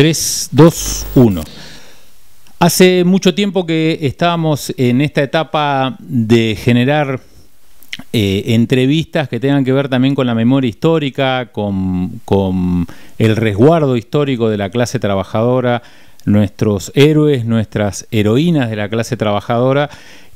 3, 2, 1. Hace mucho tiempo que estábamos en esta etapa de generar eh, entrevistas que tengan que ver también con la memoria histórica, con, con, el resguardo histórico de la clase trabajadora, nuestros héroes, nuestras heroínas de la clase trabajadora,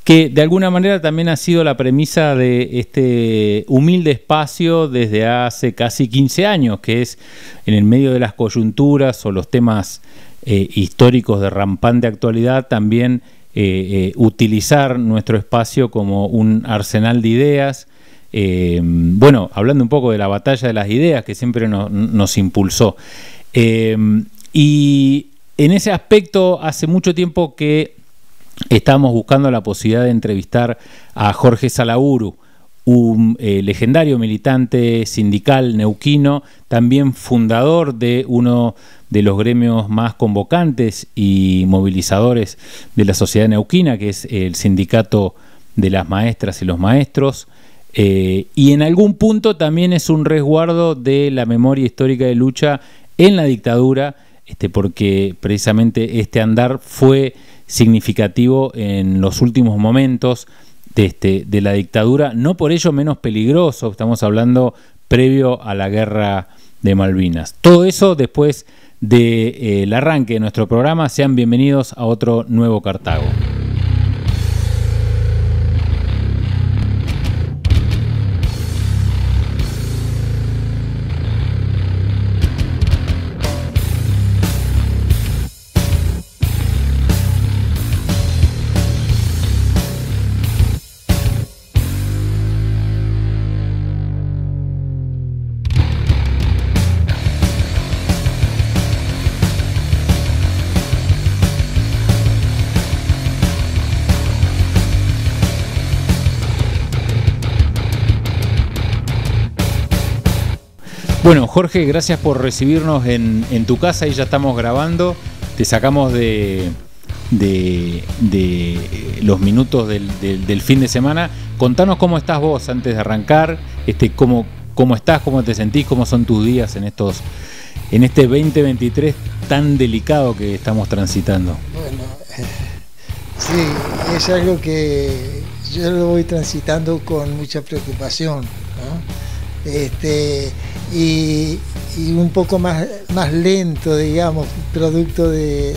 que de alguna manera también ha sido la premisa de este humilde espacio desde hace casi 15 años, que es en el medio de las coyunturas o los temas eh, históricos de rampante actualidad, también eh, eh, utilizar nuestro espacio como un arsenal de ideas. bueno, hablando un poco de la batalla de las ideas que siempre nos impulsó. y en ese aspecto, hace mucho tiempo que estamos buscando la posibilidad de entrevistar a Jorge Salauru, un eh, legendario militante sindical neuquino, también fundador de uno de los gremios más convocantes y movilizadores de la sociedad neuquina, que es el sindicato de las maestras y los maestros, eh, y en algún punto también es un resguardo de la memoria histórica de lucha en la dictadura, este, porque precisamente este andar fue significativo en los últimos momentos de, este, de la dictadura, no por ello menos peligroso, estamos hablando previo a la guerra de Malvinas. Todo eso después del eh, arranque de nuestro programa, sean bienvenidos a otro nuevo Cartago. Bueno, Jorge, gracias por recibirnos en, tu casa y ya estamos grabando. Te sacamos de, de, los minutos del, fin de semana. Contanos cómo estás vos antes de arrancar, este, cómo, cómo estás, cómo te sentís, cómo son tus días en estos en este 2023 tan delicado que estamos transitando. Bueno, eh, sí, es algo que yo lo voy transitando con mucha preocupación. Este, y, un poco más, más lento, digamos, producto de,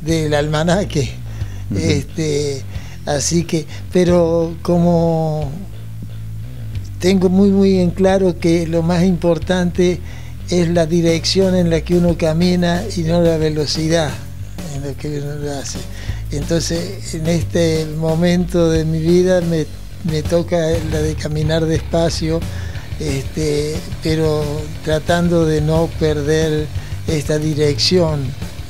del almanaque. este, así que, pero como tengo muy muy en claro que lo más importante es la dirección en la que uno camina y no la velocidad en la que uno lo hace. Entonces, en este momento de mi vida me, me toca la de caminar despacio este, pero tratando de no perder esta dirección.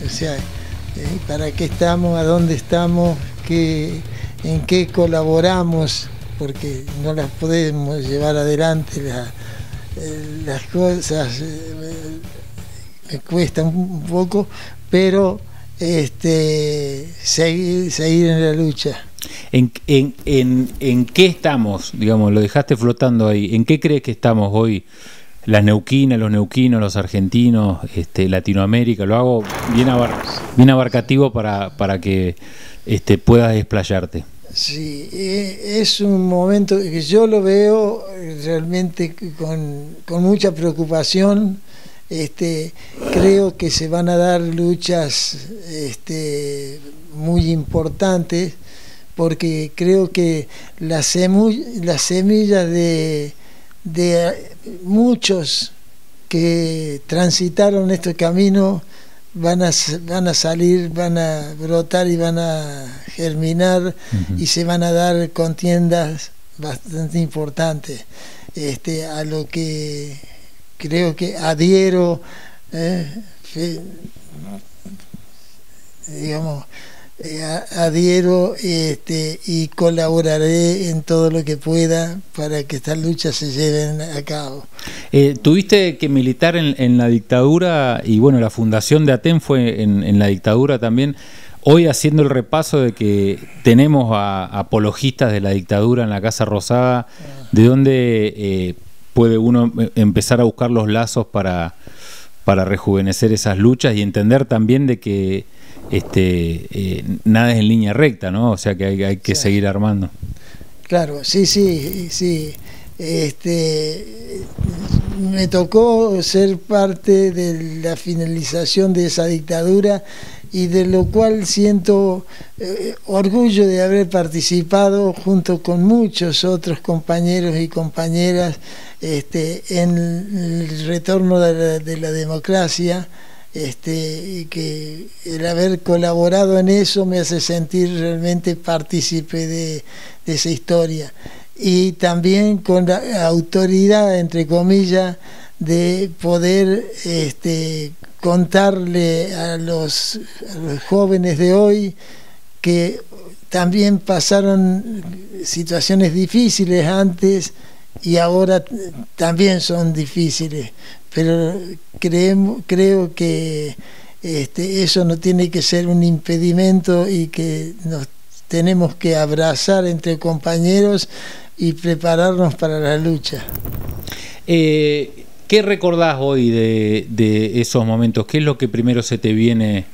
O sea, eh, ¿para qué estamos? ¿A dónde estamos? ¿Qué, ¿En qué colaboramos? Porque no las podemos llevar adelante eh, las cosas. Eh, me cuesta un poco, pero este, seguir, seguir en la lucha. ¿En, en, qué estamos? Digamos, lo dejaste flotando ahí. ¿En qué crees que estamos hoy? Las neuquinas, los neuquinos, los argentinos, este, Latinoamérica. Lo hago bien, bien abarcativo para, para que este, puedas desplayarte. Sí, eh, es un momento que yo lo veo realmente con, con mucha preocupación. Este, creo que se van a dar luchas este, muy importantes porque creo que la, semilla de, muchos que transitaron este camino van a, van a salir, van a brotar y van a germinar y se van a dar contiendas bastante importantes. Este, a lo que creo que adhiero, eh, digamos, eh, adhiero este, y colaboraré en todo lo que pueda para que estas luchas se lleven a cabo. Eh, tuviste que militar en, la dictadura y bueno, la fundación de ATEN fue en, la dictadura también. Hoy haciendo el repaso de que tenemos a, apologistas de la dictadura en la Casa Rosada, ¿de dónde eh, puede uno empezar a buscar los lazos para, para rejuvenecer esas luchas y entender también de que este, eh, nada es en línea recta, ¿no? O sea que hay, que seguir armando. Claro, sí, sí, sí. Este, me tocó ser parte de la finalización de esa dictadura y de lo cual siento eh, orgullo de haber participado junto con muchos otros compañeros y compañeras este, en el retorno de la, democracia. Este, y que el haber colaborado en eso me hace sentir realmente partícipe de, de esa historia. Y también con la autoridad, entre comillas, de poder este, contarle a los, jóvenes de hoy que también pasaron situaciones difíciles antes y ahora también son difíciles, pero creemos, creo que este, eso no tiene que ser un impedimento y que nos tenemos que abrazar entre compañeros y prepararnos para la lucha. Eh, ¿Qué recordás hoy de, esos momentos? ¿Qué es lo que primero se te viene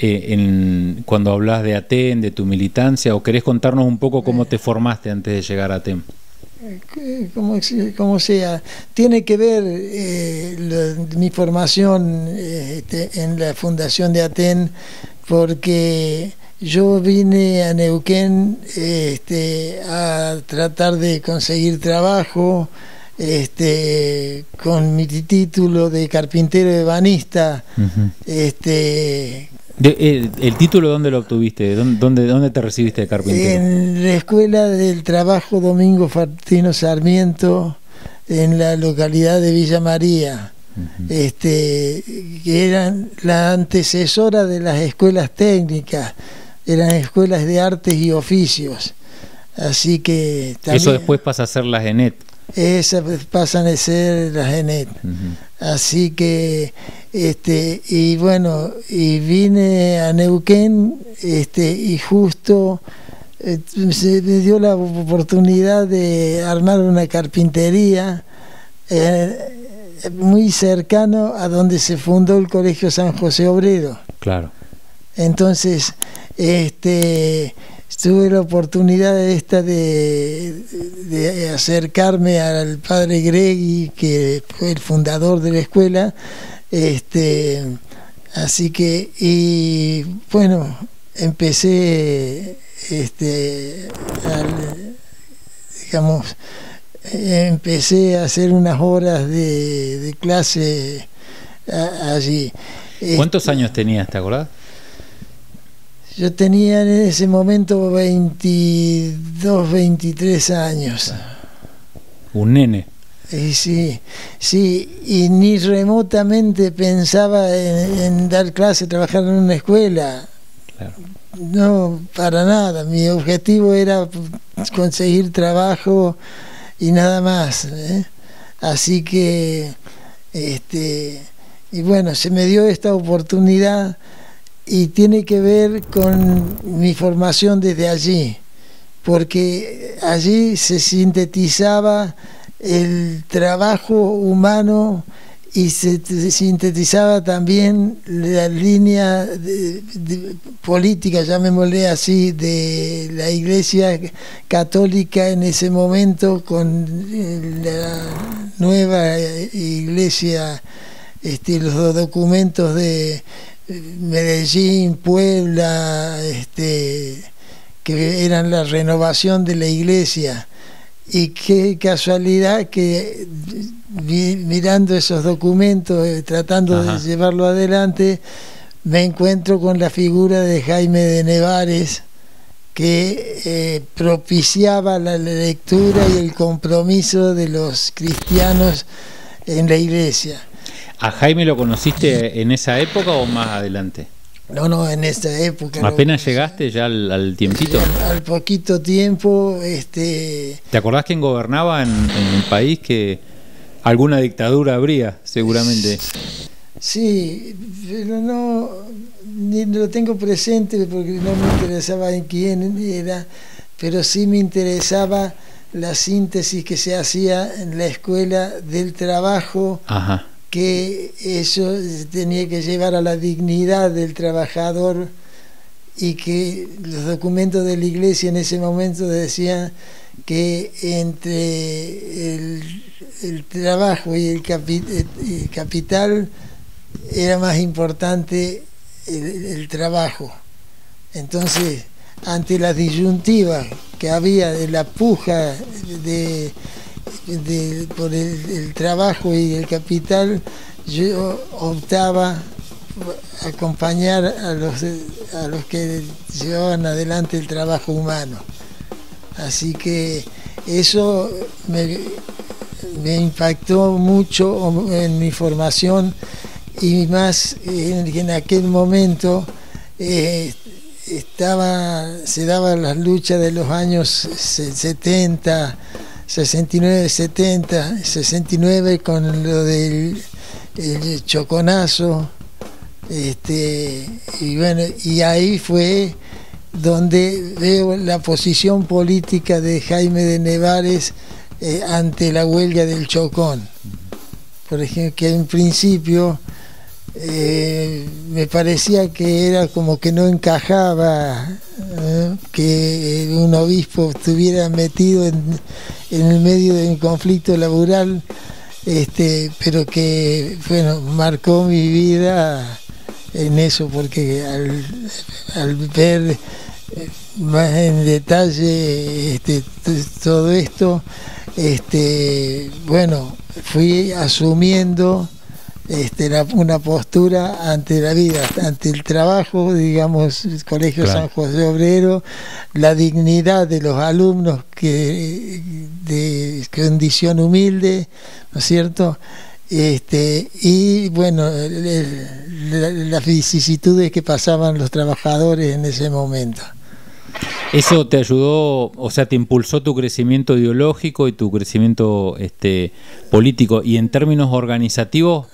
eh, cuando hablas de ATEN, de tu militancia? ¿O querés contarnos un poco cómo te formaste antes de llegar a ATEN? Eh, como, sea, tiene que ver eh, mi formación este, en la fundación de ATEN porque yo vine a Neuquén este, a tratar de conseguir trabajo, este, con mi título de carpintero ebanista. este, el, título dónde lo obtuviste? ¿Dónde, ¿Dónde te recibiste de carpintero? En la Escuela del Trabajo Domingo Fartino Sarmiento, en la localidad de Villa María. este, que eran la antecesora de las escuelas técnicas, eran escuelas de artes y oficios. Así que Eso después pasa a ser la GENET esas pasan a ser las Genet. Así que, este, y bueno, y vine a Neuquén, este, y justo eh, se me dio la oportunidad de armar una carpintería eh, muy cercano a donde se fundó el Colegio San José Obrero. Claro. Entonces, este tuve la oportunidad esta de, acercarme al padre Gregui, que fue el fundador de la escuela, este, así que, y bueno, empecé, este, digamos, empecé a hacer unas horas de, clase allí. ¿Cuántos este, años tenías, te acordás? Yo tenía en ese momento 22, 23 años. Un nene. Y sí, sí, y ni remotamente pensaba en, dar clase, trabajar en una escuela. No, para nada. Mi objetivo era conseguir trabajo y nada más. ¿eh? Así que, este, y bueno, se me dio esta oportunidad y tiene que ver con mi formación desde allí, porque allí se sintetizaba el trabajo humano y se sintetizaba también la línea política, llamémosle así, de la Iglesia Católica en ese momento con la nueva Iglesia, este, los documentos de Medellín, Puebla, este, que eran la renovación de la iglesia. Y qué casualidad que mirando esos documentos, eh, tratando de llevarlo adelante, me encuentro con la figura de Jaime de Nevares, que eh, propiciaba la lectura y el compromiso de los cristianos en la iglesia. ¿A Jaime lo conociste en esa época o más adelante? No, no, en esa época. ¿Apenas llegaste ya al, tiempito? Al, poquito tiempo, este... ¿Te acordás quién gobernaba en, el país que alguna dictadura habría, seguramente? Sí, pero no, ni lo tengo presente porque no me interesaba en quién era, pero sí me interesaba la síntesis que se hacía en la escuela del trabajo. Ajá que eso tenía que llevar a la dignidad del trabajador y que los documentos de la iglesia en ese momento decían que entre el, trabajo y el, capital era más importante el, trabajo. Entonces, ante la disyuntiva que había de la puja de, por el, trabajo y el capital, yo optaba acompañar a los, a los que llevaban adelante el trabajo humano. Así que eso me, impactó mucho en mi formación y más en, aquel momento eh, estaba, se daban las luchas de los años 70, 69, 70, 69 con lo del choconazo, este, y bueno, y ahí fue donde veo la posición política de Jaime de Nevares eh, ante la huelga del Chocón. Por ejemplo, que en principio eh, me parecía que era como que no encajaba que un obispo estuviera metido en, el medio de un conflicto laboral, este, pero que bueno, marcó mi vida en eso, porque al, al ver más en detalle este, todo esto, este, bueno, fui asumiendo este, una postura ante la vida, ante el trabajo, digamos, el Colegio San José Obrero, la dignidad de los alumnos que de condición humilde, ¿no es cierto? Este, y bueno, las vicisitudes que pasaban los trabajadores en ese momento. ¿Eso te ayudó, o sea, te impulsó tu crecimiento ideológico y tu crecimiento este, político? Y en términos organizativos,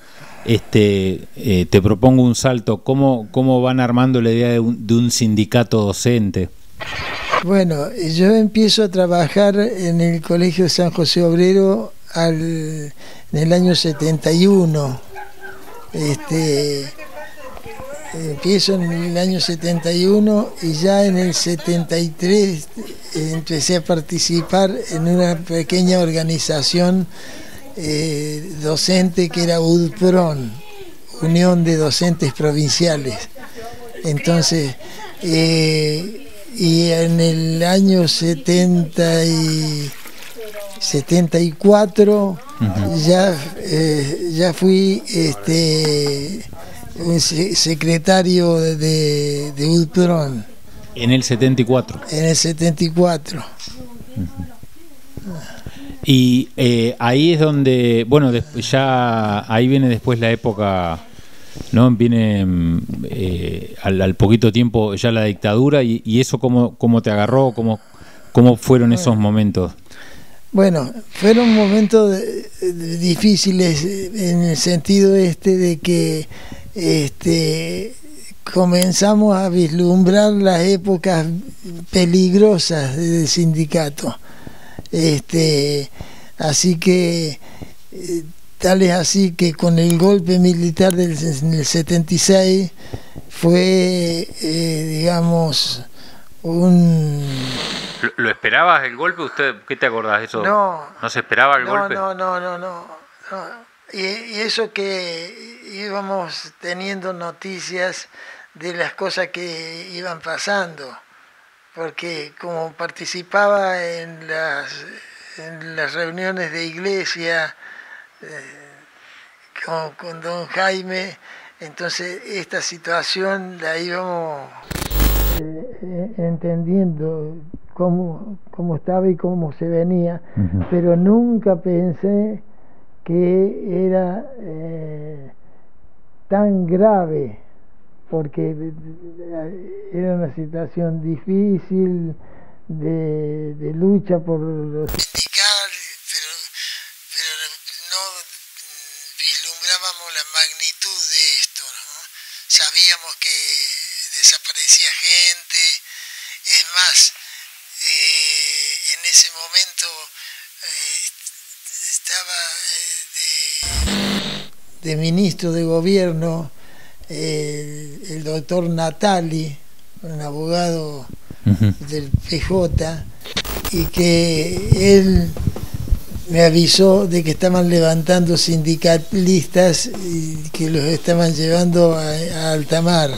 este, eh, te propongo un salto. ¿Cómo, ¿Cómo van armando la idea de un, sindicato docente? Bueno, yo empiezo a trabajar en el Colegio San José Obrero al, en el año 71. Este, empiezo en el año 71 y ya en el 73 eh, empecé a participar en una pequeña organización eh, docente que era UDPRON, Unión de Docentes Provinciales. Entonces, eh, y en el año 70 y 74 ya, ya fui este, secretario de, de UDPRON. En el 74. En el 74. Y eh, ahí es donde, bueno, ya ahí viene después la época, ¿no? Viene mm, eh, al, poquito tiempo ya la dictadura y, eso cómo, cómo te agarró, cómo, cómo fueron esos momentos. Bueno, fueron momentos difíciles en el sentido este de que este, comenzamos a vislumbrar las épocas peligrosas del sindicato. Este, así que eh, tal es así que con el golpe militar del, 76 fue, eh, digamos, un... ¿Lo, esperabas el golpe? ¿Usted qué te acordás de eso? No. ¿No se esperaba el golpe? No, no, no, no. Y, y, eso que íbamos teniendo noticias de las cosas que iban pasando, porque como participaba en las, en las reuniones de iglesia eh, con, don Jaime, entonces esta situación la íbamos eh, entendiendo cómo, cómo estaba y cómo se venía, pero nunca pensé que era eh, tan grave, porque era una situación difícil de, lucha por los pero, no vislumbrábamos la magnitud de esto, sabíamos que desaparecía gente, es más, eh, en ese momento eh, estaba de ministro de gobierno, el doctor Natali, un abogado del PJ, y que él me avisó de que estaban levantando sindicalistas y que los estaban llevando a, alta mar.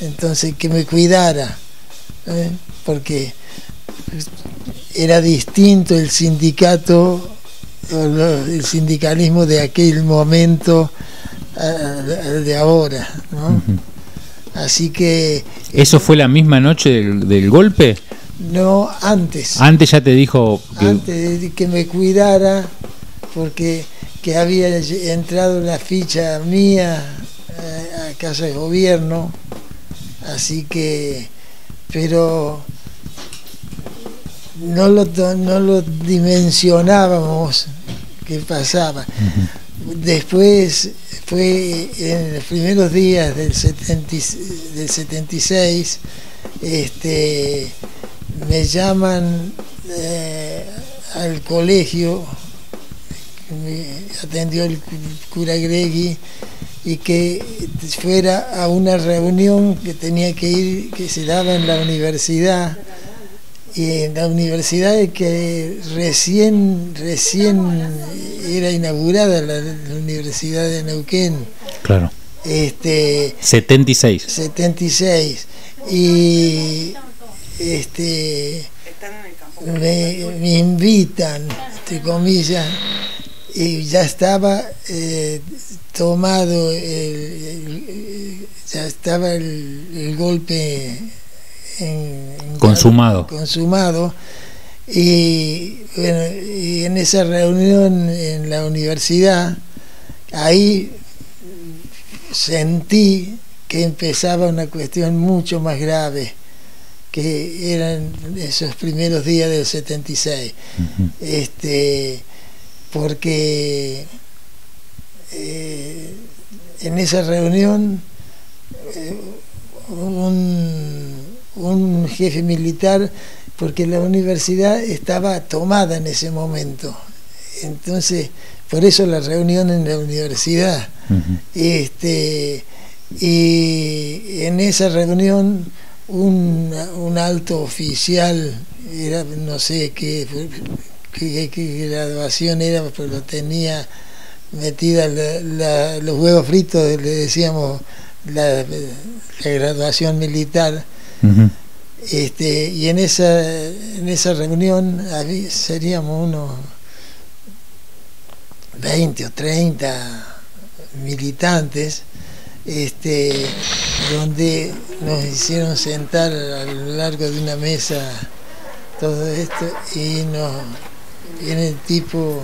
Entonces que me cuidara, ¿eh? porque era distinto el sindicato, el sindicalismo de aquel momento de ahora. Así que... ¿Eso fue la misma noche del golpe? No, antes. Antes ya te dijo que... Antes de que me cuidara, porque que había entrado la ficha mía eh, a casa de gobierno, así que, pero no lo, no lo dimensionábamos que pasaba. Después fue en los primeros días del, del 76, este, me llaman eh, al colegio, atendió el cura Gregui y que fuera a una reunión que tenía que ir, que se daba en la universidad, y en la universidad que recién, recién era inaugurada la, Universidad de Neuquén. Claro. Este, 76. 76. Y este, me, invitan, entre comillas, y ya estaba eh, tomado, ya estaba el, golpe consumado. consumado y, y en esa reunión en la universidad, ahí sentí que empezaba una cuestión mucho más grave que eran esos primeros días del 76. este, porque eh, en esa reunión eh, un, un, jefe militar, porque la universidad estaba tomada en ese momento. Entonces, por eso la reunión en la universidad. este, y en esa reunión un, alto oficial, era, no sé qué, qué, graduación era, pero tenía metida los huevos fritos, le decíamos la, graduación militar. Este, y en esa, en esa reunión seríamos unos 20 o 30 militantes este, donde nos hicieron sentar a lo largo de una mesa todo esto y nos viene el tipo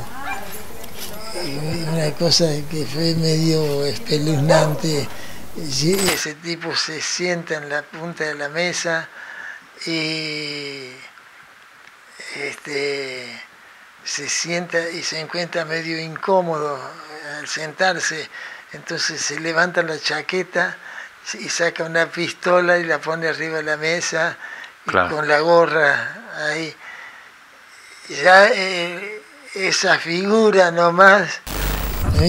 una cosa que fue medio espeluznante ese tipo se sienta en la punta de la mesa y este, se sienta y se encuentra medio incómodo al sentarse entonces se levanta la chaqueta y saca una pistola y la pone arriba de la mesa con la gorra ahí. Ya eh, esa figura nomás.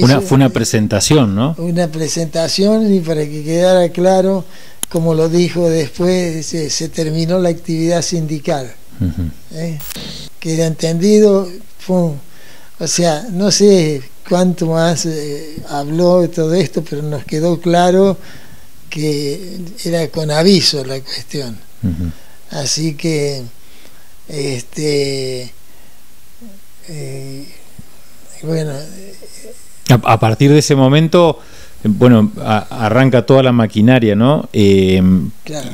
Una, fue una presentación, ¿no? Una presentación y para que quedara claro, como lo dijo después, se, terminó la actividad sindical. ¿eh? Queda entendido, o sea, no sé cuánto más eh, habló de todo esto, pero nos quedó claro que era con aviso la cuestión. Así que, este, eh, bueno. A, partir de ese momento, bueno, arranca toda la maquinaria, ¿no? Eh,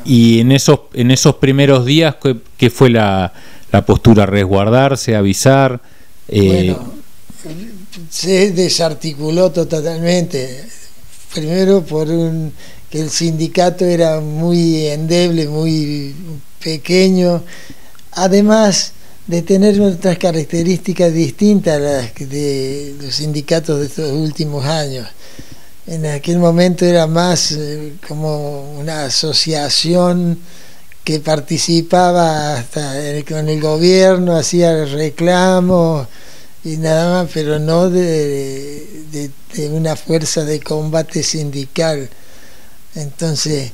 y en esos, en esos primeros días, ¿qué, fue la, la postura? ¿Resguardarse, avisar? bueno, se desarticuló totalmente. Primero por un, que el sindicato era muy endeble, muy pequeño, además de tener otras características distintas a las de los sindicatos de estos últimos años. En aquel momento era más eh, como una asociación que participaba hasta con el gobierno, hacía reclamos, y nada más, pero no de, de, una fuerza de combate sindical. Entonces,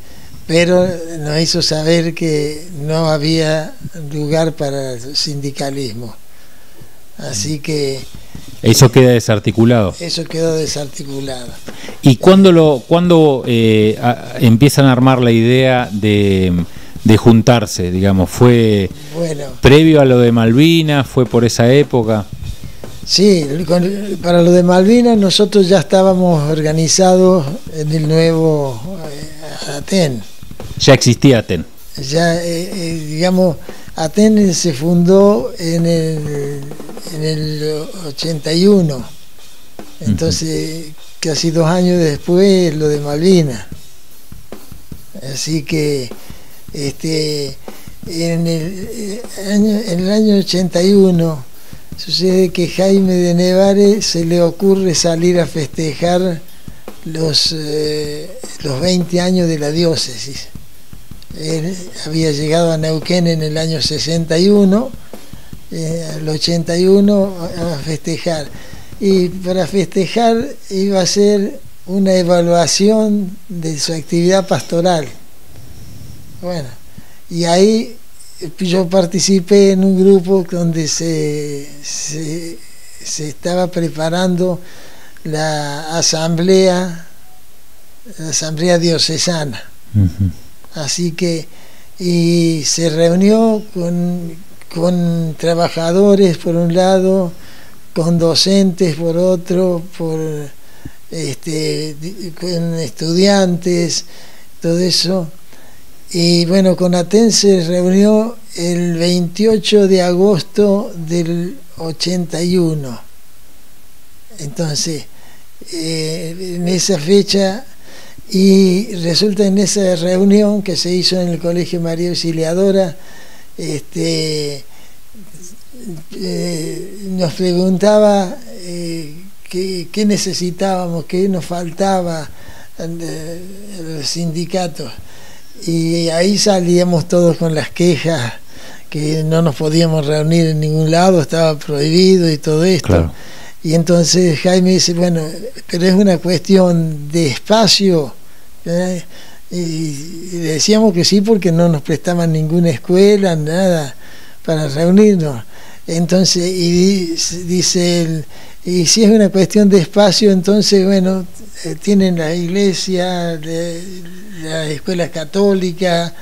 pero nos hizo saber que no había lugar para el sindicalismo. Así que... Eso queda desarticulado. Eso quedó desarticulado. ¿Y cuándo, lo, cuándo eh, empiezan a armar la idea de, de juntarse, digamos? ¿Fue previo a lo de Malvinas? ¿Fue por esa época? Sí, para lo de Malvinas nosotros ya estábamos organizados en el nuevo eh, Aten. Ya existía Aten. Ya, eh, eh, digamos, Aten se fundó en el, en el 81. Entonces, casi dos años después, lo de Malvinas. Así que, este, en el, año, en el año 81 Sucede que Jaime de Nevares se le ocurre salir a festejar los, eh, los 20 años de la diócesis. Él había llegado a Neuquén en el año 61, eh, al 81 a festejar. Y para festejar iba a ser una evaluación de su actividad pastoral. Bueno, y ahí yo participé en un grupo donde se, se, estaba preparando la asamblea, la asamblea diocesana. Así que, y se reunió con, con trabajadores por un lado, con docentes por otro, por este, con estudiantes, todo eso y bueno, con Aten se reunió el 28 de agosto del 81. Entonces, eh, en esa fecha, y resulta en esa reunión que se hizo en el Colegio María Auxiliadora, este, eh, nos preguntaba eh, qué, necesitábamos, qué nos faltaba los sindicatos y ahí salíamos todos con las quejas que no nos podíamos reunir en ningún lado, estaba prohibido y todo esto. Y entonces Jaime dice, bueno, pero es una cuestión de espacio. Y, decíamos que sí porque no nos prestaban ninguna escuela, nada, para reunirnos. Entonces, y dice él, y si es una cuestión de espacio, entonces, bueno, eh, tienen la iglesia, la escuela católica,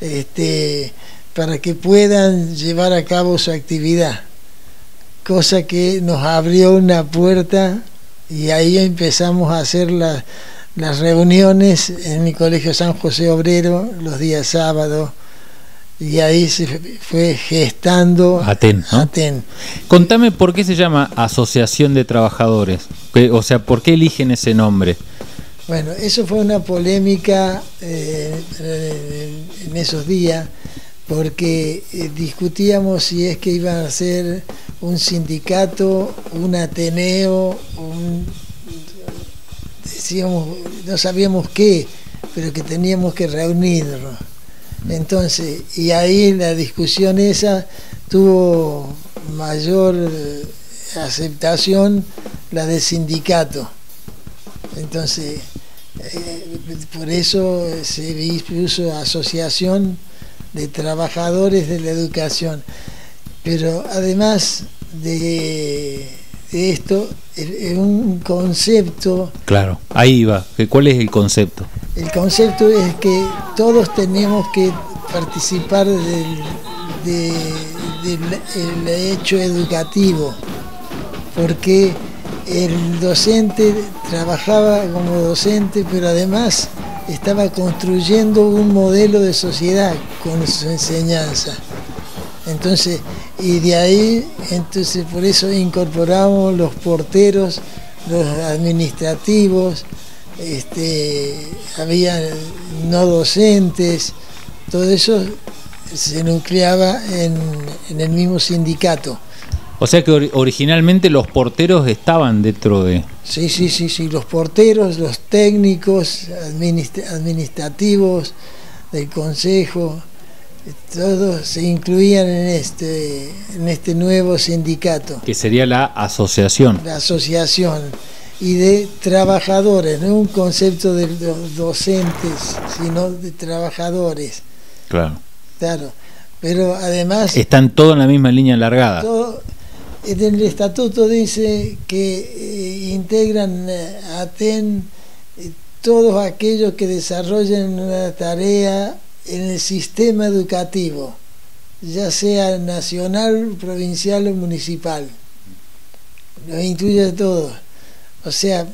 este, para que puedan llevar a cabo su actividad. Cosa que nos abrió una puerta y ahí empezamos a hacer las reuniones en mi colegio San José Obrero los días sábados y ahí se fue gestando Aten, Contame por qué se llama Asociación de Trabajadores, o sea, ¿por qué eligen ese nombre? Bueno, eso fue una polémica eh, en esos días, porque eh, discutíamos si es que iban a ser un sindicato, un ateneo, un, decíamos, no sabíamos qué, pero que teníamos que reunirnos entonces, y ahí la discusión esa tuvo mayor eh, aceptación la del sindicato. Entonces, eh, por eso se dispuso asociación de trabajadores de la educación. Pero además de, de esto, es un concepto... Claro, ahí va. ¿Cuál es el concepto? El concepto es que todos tenemos que participar del, hecho educativo, porque el docente trabajaba como docente, pero además estaba construyendo un modelo de sociedad con su enseñanza. Entonces, y de ahí, entonces por eso incorporamos los porteros, los administrativos, este, había no docentes, todo eso se nucleaba en, el mismo sindicato. O sea que originalmente los porteros estaban dentro de... Sí, sí, sí, sí, los porteros, los técnicos administrativos del consejo, todos se incluían en este, en este nuevo sindicato. Que sería la asociación. La asociación. Y de trabajadores, no un concepto de docentes, sino de trabajadores. Claro. Claro. Pero además... Están todos en la misma línea alargada. En el estatuto dice que eh, integran eh, a TEN eh, todos aquellos que desarrollen una tarea en el sistema educativo, ya sea nacional, provincial o municipal. Lo incluye todo. O sea,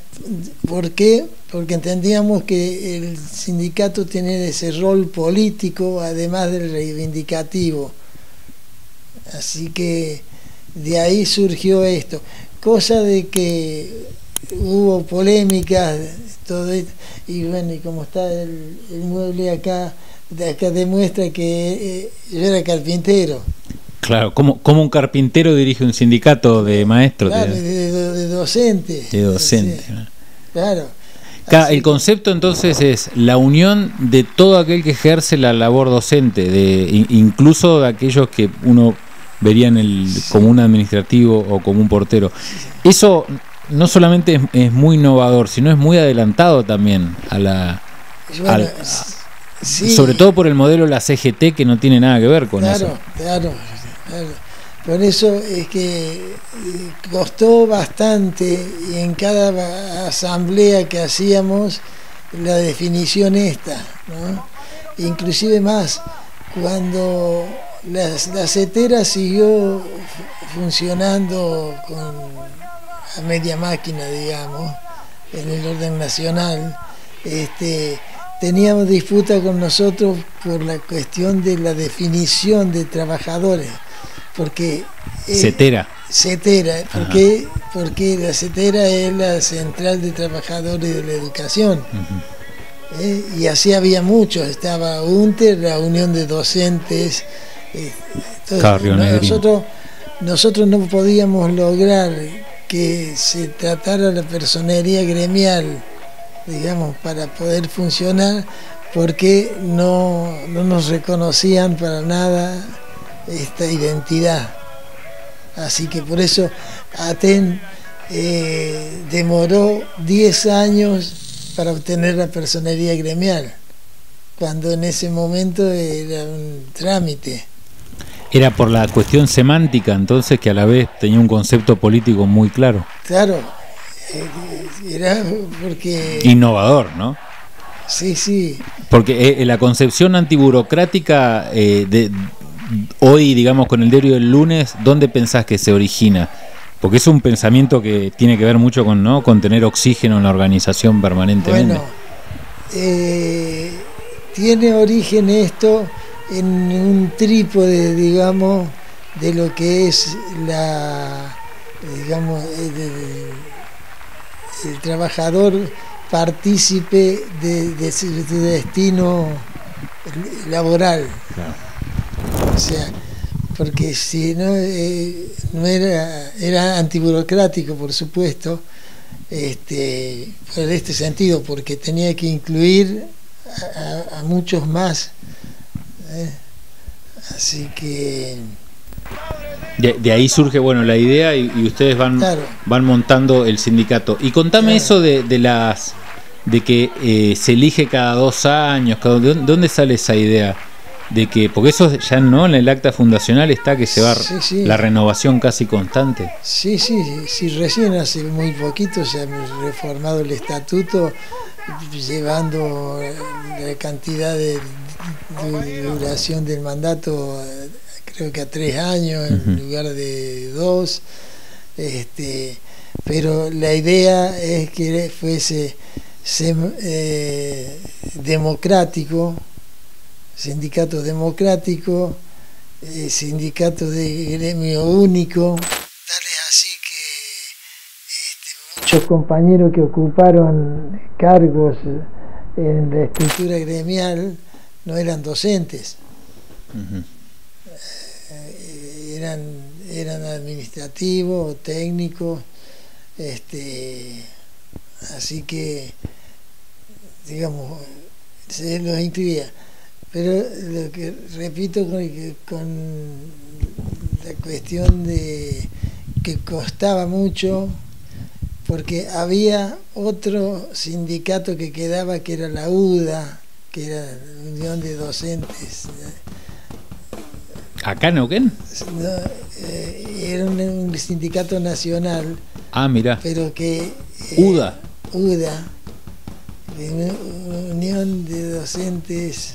¿por qué? Porque entendíamos que el sindicato tiene ese rol político, además del reivindicativo. Así que de ahí surgió esto. Cosa de que hubo polémicas, todo y bueno, y como está el, el mueble acá, de acá demuestra que eh, yo era carpintero. Claro, ¿cómo, un carpintero dirige un sindicato de maestros? Claro, de, docente. De docente. Claro. el concepto entonces es la unión de todo aquel que ejerce la labor docente, de incluso de aquellos que uno vería en el, como un administrativo o como un portero. Eso no solamente es, muy innovador, sino es muy adelantado también a la... Sobre todo por el modelo la CGT que no tiene nada que ver con eso. Claro, claro. Por eso es que eh, costó bastante y en cada asamblea que hacíamos la definición esta, ¿no? inclusive más, cuando la, la CETERA siguió funcionando con a media máquina, digamos, en el orden nacional, este, teníamos disputa con nosotros por la cuestión de la definición de trabajadores, porque... Eh, CETERA. CETERA, porque, porque la CETERA es la Central de Trabajadores de la Educación. Eh, y así había muchos, estaba UNTER, la Unión de Docentes. Eh, nosotros, nosotros no podíamos lograr que se tratara la personería gremial digamos, para poder funcionar, porque no, nos reconocían para nada esta identidad. Así que por eso Aten eh, demoró 10 años para obtener la personería gremial, cuando en ese momento era un trámite. Era por la cuestión semántica, entonces, que a la vez tenía un concepto político muy claro. Claro, era porque... Innovador, ¿no? Sí, sí. Porque eh, la concepción antiburocrática eh, de hoy, digamos, con el diario del lunes, ¿dónde pensás que se origina? Porque es un pensamiento que tiene que ver mucho con, ¿no? con tener oxígeno en la organización permanentemente. Bueno, eh, tiene origen esto en un trípode, digamos, de lo que es la, digamos, el trabajador partícipe de, su destino laboral. O sea, porque si no, eh, no era, era antiburocrático, por supuesto, este, en este sentido, porque tenía que incluir a, muchos más. ¿Eh? Así que de, ahí surge bueno la idea y, ustedes van, van montando el sindicato. Y contame eso de, de, las de que eh, se elige cada dos años, ¿de dónde sale esa idea? De que, porque eso ya no en el acta fundacional está que se va la renovación casi constante. Sí, sí, sí, recién hace muy poquito se ha reformado el estatuto llevando la cantidad de duración del mandato creo que a tres años en lugar de dos. Este, pero la idea es que fuese eh, democrático, sindicato democrático, eh, sindicato de gremio único. Tal es así que este, muchos compañeros que ocuparon cargos en la estructura gremial no eran docentes eran, eran administrativos, técnicos, este, así que, digamos, se los incluía. Pero lo que repito con, con la cuestión de que costaba mucho, porque había otro sindicato que quedaba que era la UDA, que era la Unión de Docentes. ¿Acá en Neuquén? No, eh, era un, un, sindicato nacional. Ah, mira. Pero que. Eh, UDA. UDA, de Unión de Docentes.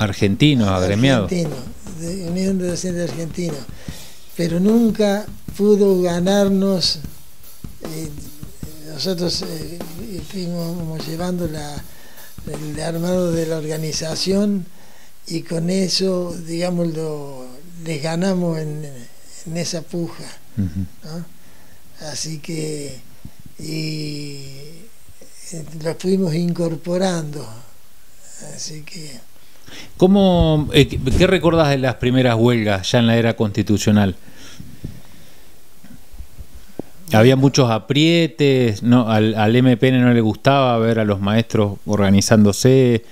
Argentinos, agremiados. Argentino, de Unión de Docentes Argentinos. Pero nunca pudo ganarnos. Eh, nosotros eh, fuimos llevando la, el armado de la organización y con eso, digamos, lo, les ganamos en, en esa puja. Uh -huh. ¿no? Así que y lo fuimos incorporando. Así que. ¿Cómo, eh, ¿Qué recordás de las primeras huelgas ya en la era constitucional? Había muchos aprietes, al, MPN no le gustaba ver a los maestros organizándose.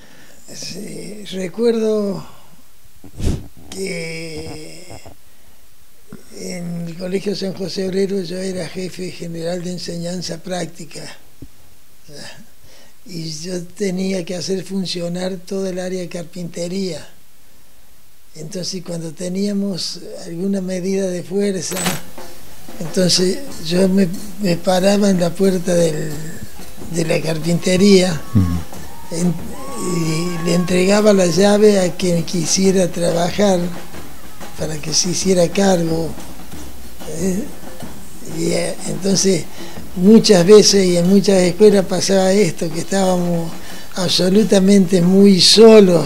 Recuerdo que en el Colegio San José Obrero yo era jefe general de enseñanza práctica y yo tenía que hacer funcionar todo el área de carpintería. Entonces cuando teníamos alguna medida de fuerza, entonces yo me, me paraba en la puerta del, de la carpintería en, y le entregaba la llave a quien quisiera trabajar para que se hiciera cargo. ¿eh? Y eh, entonces muchas veces y en muchas escuelas pasaba esto, que estábamos absolutamente muy solos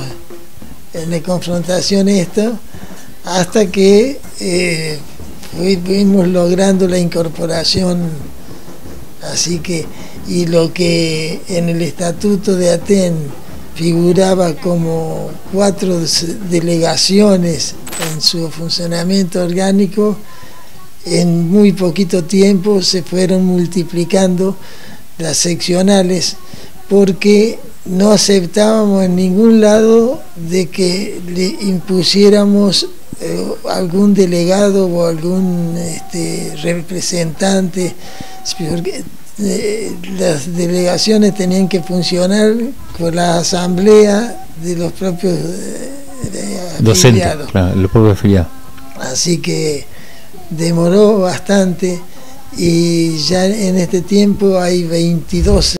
en la confrontación esto, hasta que eh, fuimos logrando la incorporación, así que, y lo que en el estatuto de Aten figuraba como cuatro delegaciones en su funcionamiento orgánico, en muy poquito tiempo se fueron multiplicando las seccionales porque no aceptábamos en ningún lado de que le impusiéramos eh, algún delegado o algún este, representante, porque eh, las delegaciones tenían que funcionar con la asamblea de los propios eh, claro, los propios afiliados. Así que demoró bastante y ya en este tiempo hay 22